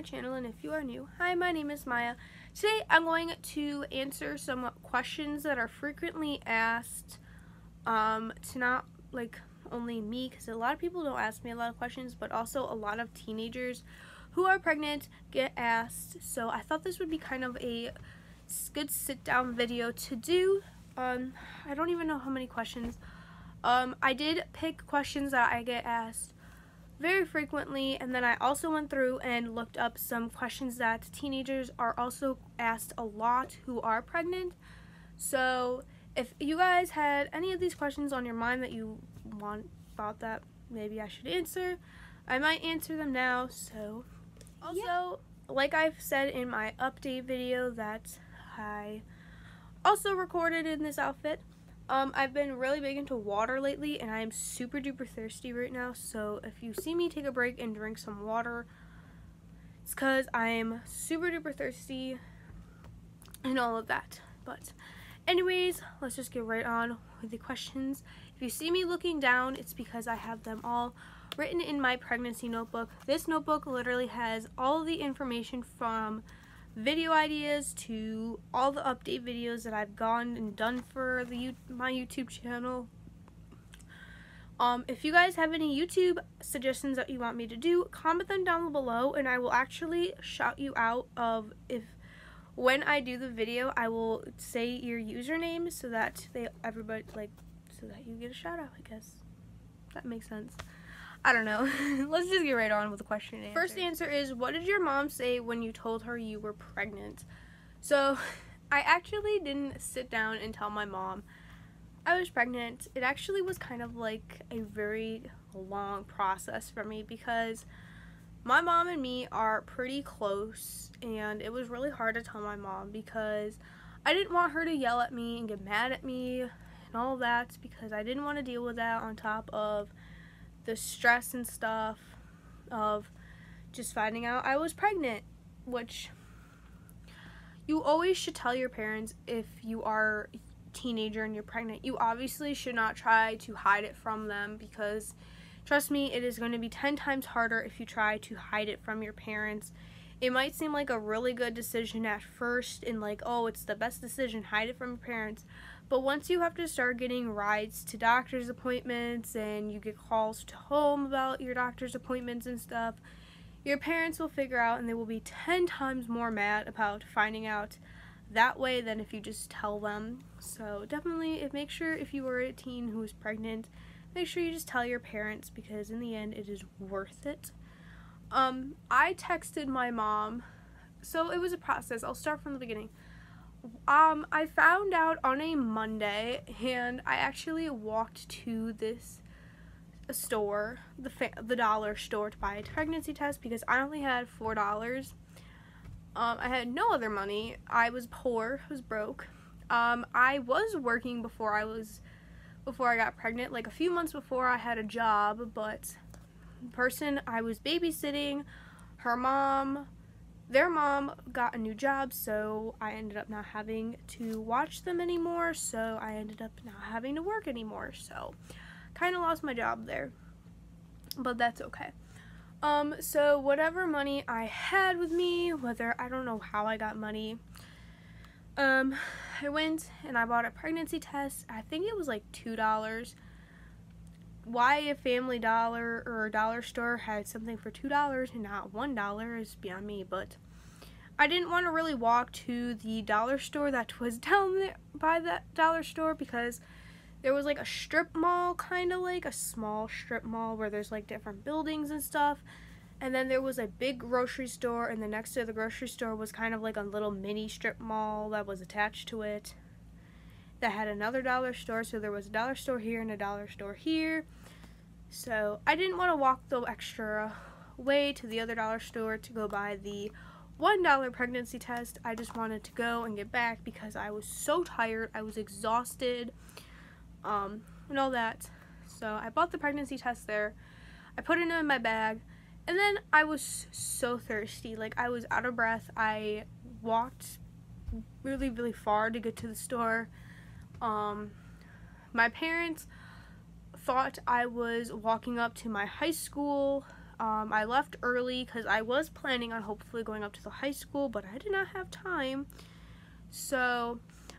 my channel and if you are new, hi my name is Mya. Today I'm going to answer some questions that are frequently asked um, to not like only me because a lot of people don't ask me a lot of questions but also a lot of teenagers who are pregnant get asked so I thought this would be kind of a good sit down video to do. Um, I don't even know how many questions. Um, I did pick questions that I get asked very frequently and then I also went through and looked up some questions that teenagers are also asked a lot who are pregnant. So if you guys had any of these questions on your mind that you want thought that maybe I should answer, I might answer them now. So also yeah. like I've said in my update video that I also recorded in this outfit, um, I've been really big into water lately and I'm super duper thirsty right now. So if you see me take a break and drink some water, it's because I'm super duper thirsty and all of that. But anyways, let's just get right on with the questions. If you see me looking down, it's because I have them all written in my pregnancy notebook. This notebook literally has all the information from video ideas to all the update videos that I've gone and done for the my YouTube channel. Um, if you guys have any YouTube suggestions that you want me to do, comment them down below and I will actually shout you out of if when I do the video, I will say your username so that they everybody like so that you get a shout out, I guess. That makes sense. I don't know. Let's just get right on with the question and First answer is, what did your mom say when you told her you were pregnant? So, I actually didn't sit down and tell my mom I was pregnant. It actually was kind of like a very long process for me because my mom and me are pretty close and it was really hard to tell my mom because I didn't want her to yell at me and get mad at me and all that because I didn't want to deal with that on top of the stress and stuff of just finding out I was pregnant, which you always should tell your parents if you are a teenager and you're pregnant. You obviously should not try to hide it from them because trust me, it is going to be 10 times harder if you try to hide it from your parents. It might seem like a really good decision at first and like, oh, it's the best decision, hide it from your parents. But once you have to start getting rides to doctor's appointments and you get calls to home about your doctor's appointments and stuff, your parents will figure out and they will be 10 times more mad about finding out that way than if you just tell them. So definitely if, make sure if you are a teen who is pregnant, make sure you just tell your parents because in the end it is worth it. Um, I texted my mom, so it was a process. I'll start from the beginning um, I found out on a Monday, and I actually walked to this store, the the dollar store, to buy a pregnancy test because I only had four dollars. Um, I had no other money. I was poor. I was broke. Um, I was working before I was before I got pregnant. Like a few months before, I had a job, but the person I was babysitting, her mom their mom got a new job, so I ended up not having to watch them anymore, so I ended up not having to work anymore, so kind of lost my job there, but that's okay. Um, so whatever money I had with me, whether, I don't know how I got money, um, I went and I bought a pregnancy test, I think it was like $2, why a Family Dollar or a dollar store had something for $2 and not $1 is beyond me, but I didn't want to really walk to the dollar store that was down there by that dollar store because there was like a strip mall, kind of like a small strip mall where there's like different buildings and stuff. And then there was a big grocery store, and the next to the grocery store was kind of like a little mini strip mall that was attached to it that had another dollar store. So there was a dollar store here and a dollar store here. So I didn't want to walk the extra way to the other dollar store to go buy the $1 pregnancy test. I just wanted to go and get back because I was so tired. I was exhausted um, and all that. So I bought the pregnancy test there. I put it in my bag. And then I was so thirsty. Like I was out of breath. I walked really, really far to get to the store. Um, my parents thought I was walking up to my high school Um, I left early because I was planning on hopefully going up to the high school, but I did not have time. So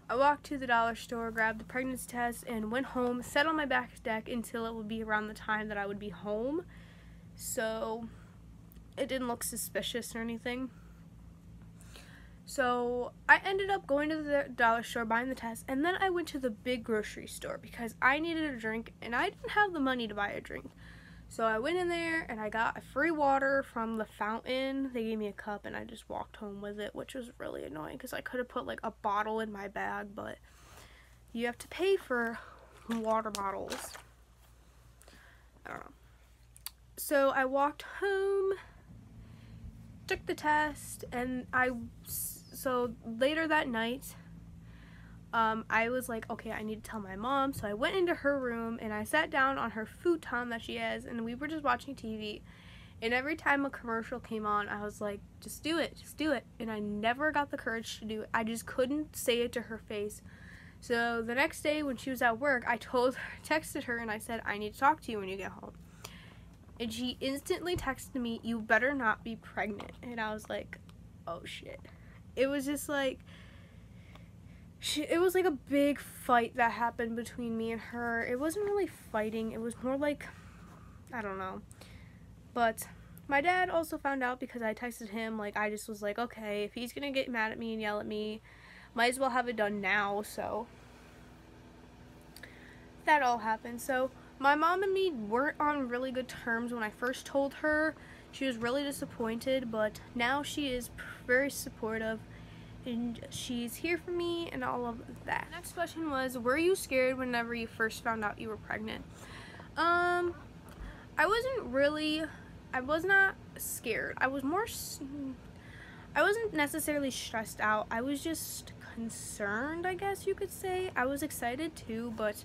I walked to the dollar store, grabbed the pregnancy test, and went home, sat on my back deck until it would be around the time that I would be home. So it didn't look suspicious or anything. So I ended up going to the dollar store, buying the test, and then I went to the big grocery store because I needed a drink and I didn't have the money to buy a drink. So I went in there and I got a free water from the fountain. They gave me a cup and I just walked home with it, which was really annoying because I could have put like a bottle in my bag, but you have to pay for water bottles. I. So I walked home, took the test, and I so later that night, um, I was like, okay, I need to tell my mom. So I went into her room and I sat down on her futon that she has, and we were just watching TV. And every time a commercial came on, I was like, just do it, just do it. And I never got the courage to do it. I just couldn't say it to her face. So the next day when she was at work, I told her, texted her, and I said, I need to talk to you when you get home. And she instantly texted me, you better not be pregnant. And I was like, oh shit it was just like she, it was like a big fight that happened between me and her. It wasn't really fighting. It was more like I don't know. But my dad also found out because I texted him like I just was like, "Okay, if he's going to get mad at me and yell at me, might as well have it done now." So that all happened. So my mom and me weren't on really good terms when I first told her she was really disappointed, but now she is very supportive and she's here for me and all of that. Next question was, were you scared whenever you first found out you were pregnant? Um, I wasn't really, I was not scared. I was more, I wasn't necessarily stressed out. I was just concerned, I guess you could say. I was excited too, but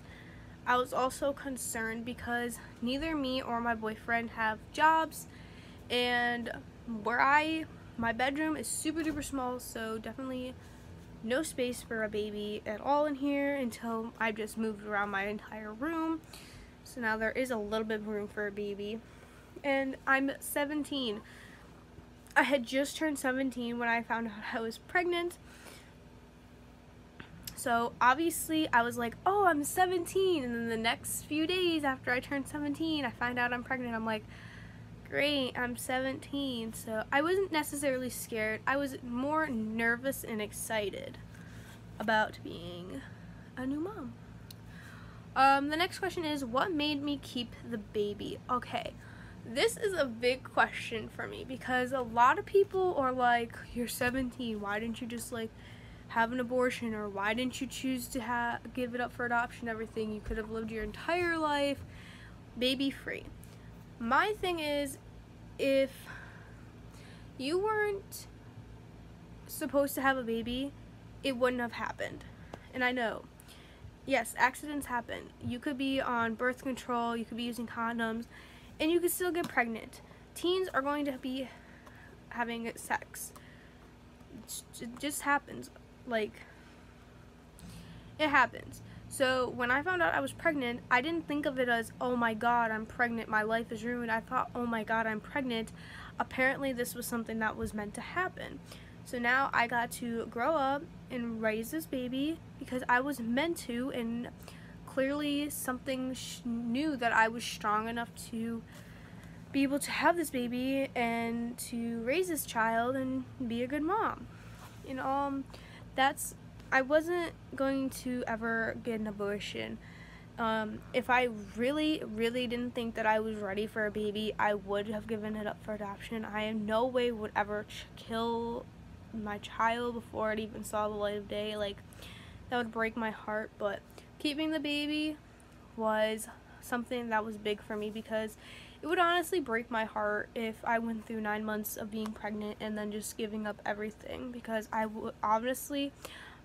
I was also concerned because neither me or my boyfriend have jobs and where I my bedroom is super duper small so definitely no space for a baby at all in here until I've just moved around my entire room. So now there is a little bit of room for a baby. And I'm 17 I had just turned 17 when I found out I was pregnant. So obviously I was like oh I'm 17 and then the next few days after I turned 17 I find out I'm pregnant. I'm like great, I'm 17. So I wasn't necessarily scared. I was more nervous and excited about being a new mom. Um, the next question is, what made me keep the baby? Okay, this is a big question for me because a lot of people are like, you're 17, why didn't you just like have an abortion or why didn't you choose to have give it up for adoption everything you could have lived your entire life baby free my thing is, if you weren't supposed to have a baby, it wouldn't have happened. And I know, yes, accidents happen. You could be on birth control, you could be using condoms, and you could still get pregnant. Teens are going to be having sex. It just happens. Like, it happens. So when I found out I was pregnant, I didn't think of it as, oh my god, I'm pregnant, my life is ruined. I thought, oh my god, I'm pregnant. Apparently this was something that was meant to happen. So now I got to grow up and raise this baby because I was meant to and clearly something knew that I was strong enough to be able to have this baby and to raise this child and be a good mom. And um that's I wasn't going to ever get an abortion. Um, if I really, really didn't think that I was ready for a baby, I would have given it up for adoption. I in no way would ever kill my child before it even saw the light of day. Like, that would break my heart. But keeping the baby was something that was big for me because it would honestly break my heart if I went through nine months of being pregnant and then just giving up everything because I would honestly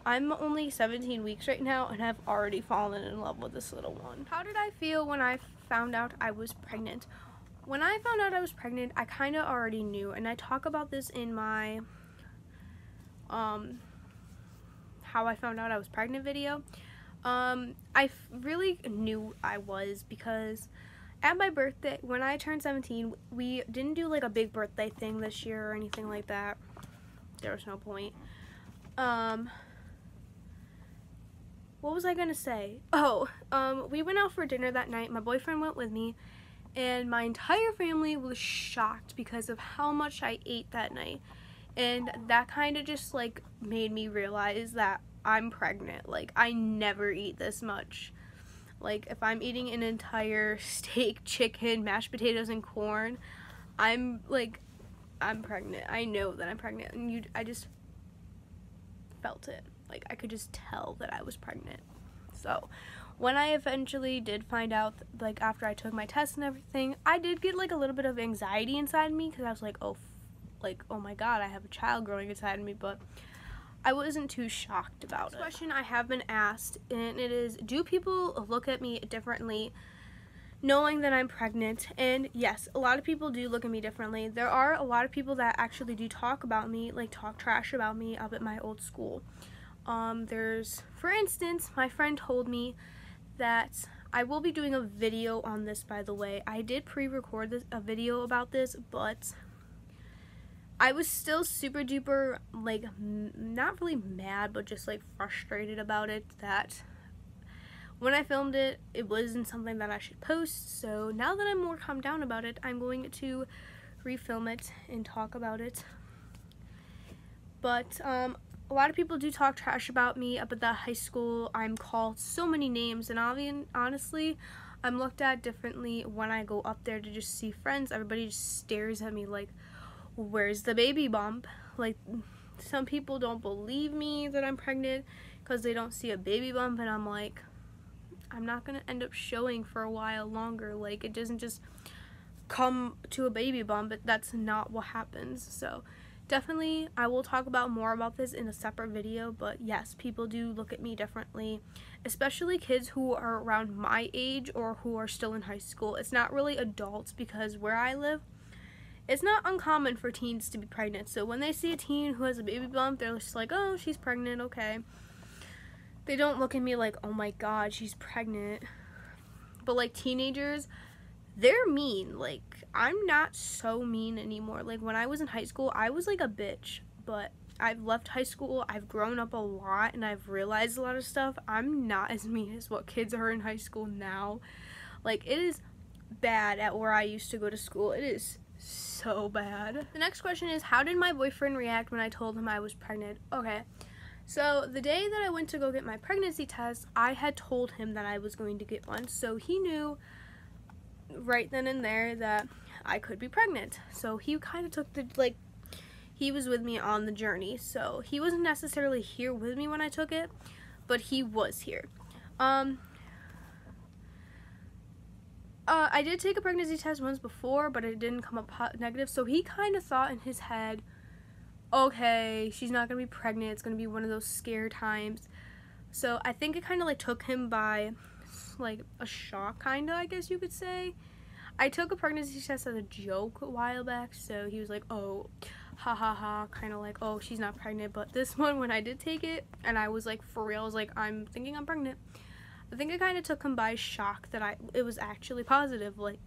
I'm only 17 weeks right now and I've already fallen in love with this little one. How did I feel when I found out I was pregnant? When I found out I was pregnant, I kind of already knew and I talk about this in my um how I found out I was pregnant video. Um I really knew I was because at my birthday, when I turned 17, we didn't do like a big birthday thing this year or anything like that. There was no point. Um, what was I gonna say? Oh, um, we went out for dinner that night. My boyfriend went with me, and my entire family was shocked because of how much I ate that night. And that kind of just like made me realize that I'm pregnant. Like, I never eat this much. Like, if I'm eating an entire steak, chicken, mashed potatoes, and corn, I'm like, I'm pregnant. I know that I'm pregnant. And you, I just felt it. Like, I could just tell that I was pregnant. So, when I eventually did find out, like, after I took my test and everything, I did get, like, a little bit of anxiety inside me because I was like, oh, like, oh my god, I have a child growing inside of me. But I wasn't too shocked about Next it. question I have been asked, and it is, do people look at me differently knowing that I'm pregnant? And yes, a lot of people do look at me differently. There are a lot of people that actually do talk about me, like talk trash about me up at my old school. Um, there's, for instance, my friend told me that I will be doing a video on this, by the way. I did pre-record a video about this, but I was still super duper, like, not really mad, but just, like, frustrated about it that when I filmed it, it wasn't something that I should post. So now that I'm more calmed down about it, I'm going to refilm it and talk about it. But, um, a lot of people do talk trash about me up at the high school. I'm called so many names, and honestly, I'm looked at differently when I go up there to just see friends. Everybody just stares at me like, where's the baby bump? Like, some people don't believe me that I'm pregnant because they don't see a baby bump, and I'm like, I'm not gonna end up showing for a while longer. Like, it doesn't just come to a baby bump, but that's not what happens. So, definitely, I will talk about more about this in a separate video, but yes, people do look at me differently, especially kids who are around my age or who are still in high school. It's not really adults because where I live, it's not uncommon for teens to be pregnant. So when they see a teen who has a baby bump, they're just like, oh, she's pregnant, okay. They don't look at me like, oh my god, she's pregnant. But like teenagers, they're mean. Like, I'm not so mean anymore. Like, when I was in high school, I was like a bitch. But I've left high school, I've grown up a lot, and I've realized a lot of stuff. I'm not as mean as what kids are in high school now. Like, it is bad at where I used to go to school. It is so bad. The next question is How did my boyfriend react when I told him I was pregnant? Okay. So, the day that I went to go get my pregnancy test, I had told him that I was going to get one. So, he knew right then and there that I could be pregnant. So, he kind of took the, like, he was with me on the journey. So, he wasn't necessarily here with me when I took it, but he was here. Um, uh, I did take a pregnancy test once before, but it didn't come up negative. So he kind of thought in his head, okay, she's not gonna be pregnant. It's gonna be one of those scare times. So I think it kind of like took him by like a shock, kind of, I guess you could say. I took a pregnancy test as a joke a while back, so he was like, oh, ha ha ha, kind of like, oh, she's not pregnant. But this one, when I did take it, and I was like, for real, I was like, I'm thinking I'm pregnant. I think it kind of took him by shock that I it was actually positive. Like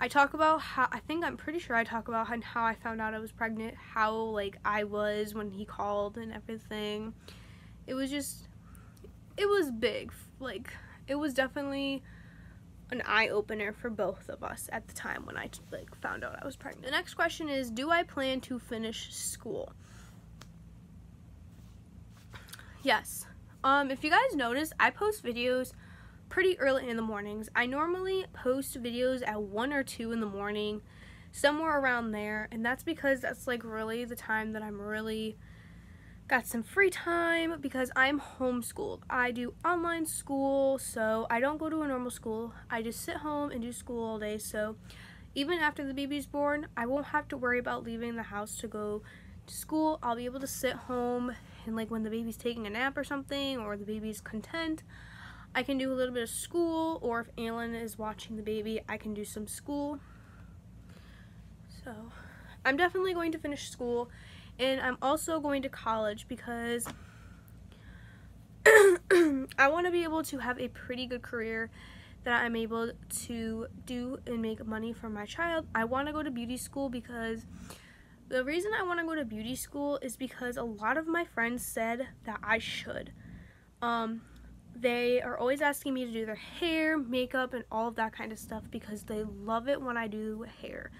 I talk about how I think I'm pretty sure I talk about how, how I found out I was pregnant, how like I was when he called and everything. It was just it was big. Like it was definitely an eye opener for both of us at the time when I like found out I was pregnant. The next question is do I plan to finish school? Yes. Um, if you guys notice, I post videos pretty early in the mornings. I normally post videos at 1 or 2 in the morning, somewhere around there, and that's because that's like really the time that I'm really got some free time because I'm homeschooled. I do online school, so I don't go to a normal school. I just sit home and do school all day, so even after the baby's born, I won't have to worry about leaving the house to go to school. I'll be able to sit home and like when the baby's taking a nap or something or the baby's content I can do a little bit of school or if Alan is watching the baby I can do some school so I'm definitely going to finish school and I'm also going to college because I want to be able to have a pretty good career that I'm able to do and make money for my child. I want to go to beauty school because the reason I want to go to beauty school is because a lot of my friends said that I should. Um, they are always asking me to do their hair, makeup, and all of that kind of stuff because they love it when I do hair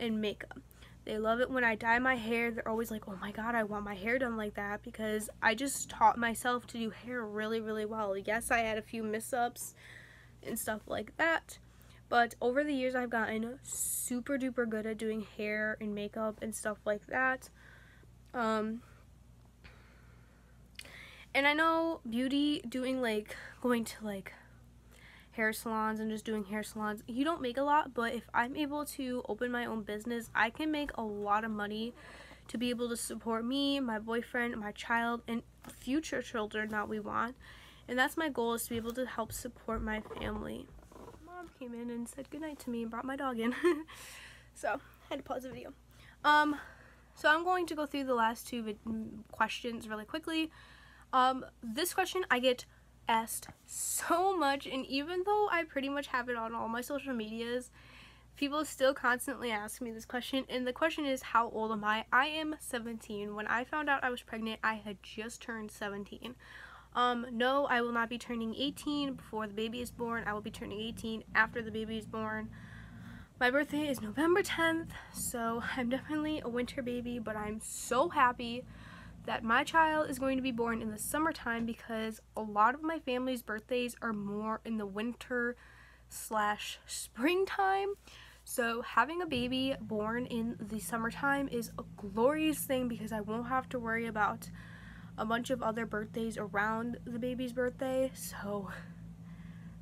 and makeup. They love it when I dye my hair. They're always like, oh my god, I want my hair done like that because I just taught myself to do hair really, really well. Yes, I had a few mess-ups and stuff like that. But over the years, I've gotten super duper good at doing hair and makeup and stuff like that. Um, and I know beauty, doing like, going to like hair salons and just doing hair salons, you don't make a lot, but if I'm able to open my own business, I can make a lot of money to be able to support me, my boyfriend, my child, and future children that we want. And that's my goal is to be able to help support my family. Mom came in and said goodnight to me and brought my dog in. so, I had to pause the video. Um, so I'm going to go through the last two questions really quickly. Um, this question I get asked so much and even though I pretty much have it on all my social medias people still constantly ask me this question and the question is how old am I? I am 17. When I found out I was pregnant I had just turned 17. Um, no, I will not be turning 18 before the baby is born. I will be turning 18 after the baby is born. My birthday is November 10th, so I'm definitely a winter baby, but I'm so happy that my child is going to be born in the summertime because a lot of my family's birthdays are more in the winter slash springtime. So having a baby born in the summertime is a glorious thing because I won't have to worry about a bunch of other birthdays around the baby's birthday. So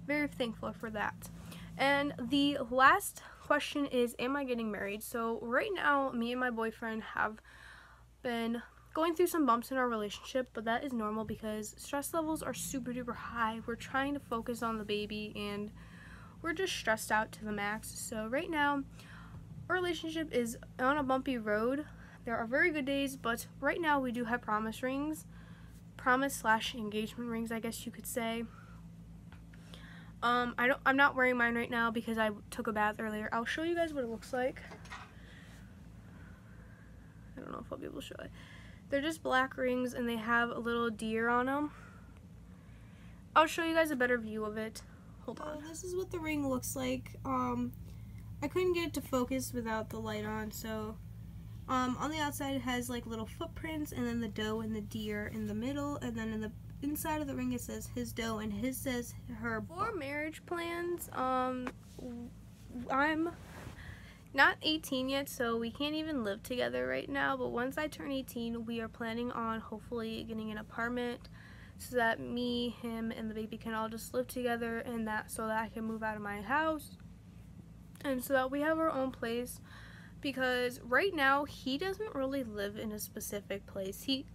very thankful for that. And the last question is, am I getting married? So right now, me and my boyfriend have been going through some bumps in our relationship, but that is normal because stress levels are super duper high. We're trying to focus on the baby and we're just stressed out to the max. So right now, our relationship is on a bumpy road. There are very good days, but right now we do have promise rings. Promise slash engagement rings, I guess you could say. Um, I don't, I'm not wearing mine right now because I took a bath earlier. I'll show you guys what it looks like. I don't know if I'll be able to show it. They're just black rings and they have a little deer on them. I'll show you guys a better view of it. Hold on. this is what the ring looks like. Um, I couldn't get it to focus without the light on, so um, on the outside it has like little footprints and then the doe and the deer in the middle and then in the inside of the ring it says his doe and his says her. For marriage plans, um, I'm not 18 yet, so we can't even live together right now. But once I turn 18, we are planning on hopefully getting an apartment so that me, him, and the baby can all just live together and that so that I can move out of my house and so that we have our own place because right now he doesn't really live in a specific place. He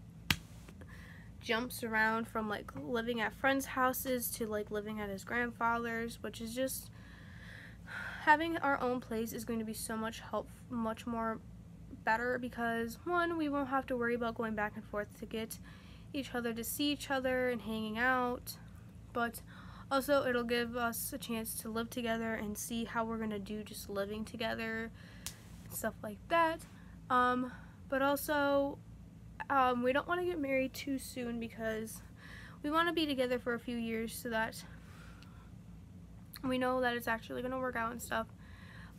jumps around from like living at friends' houses to like living at his grandfather's, which is just having our own place is going to be so much help, much more better because one, we won't have to worry about going back and forth to get each other to see each other and hanging out, but also it'll give us a chance to live together and see how we're gonna do just living together, stuff like that. Um, but also, um, we don't want to get married too soon because we want to be together for a few years so that we know that it's actually going to work out and stuff.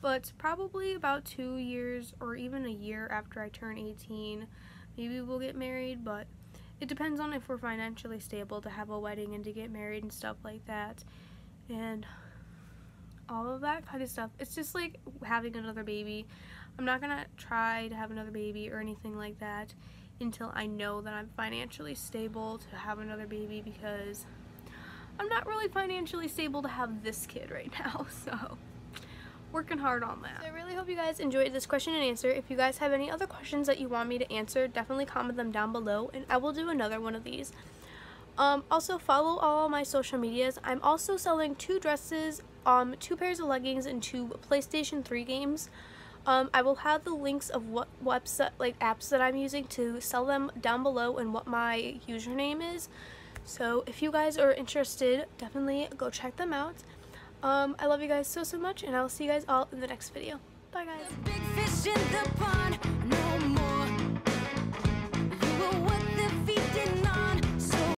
But probably about two years or even a year after I turn 18, maybe we'll get married, but it depends on if we're financially stable to have a wedding and to get married and stuff like that. And all of that kind of stuff. It's just like having another baby. I'm not going to try to have another baby or anything like that until I know that I'm financially stable to have another baby because I'm not really financially stable to have this kid right now, so working hard on that. So I really hope you guys enjoyed this question and answer. If you guys have any other questions that you want me to answer, definitely comment them down below and I will do another one of these. Um, also follow all my social medias. I'm also selling two dresses, um, two pairs of leggings, and two PlayStation 3 games. Um, I will have the links of what website, like apps that I'm using to sell them down below and what my username is. So if you guys are interested, definitely go check them out. Um, I love you guys so, so much, and I will see you guys all in the next video. Bye, guys.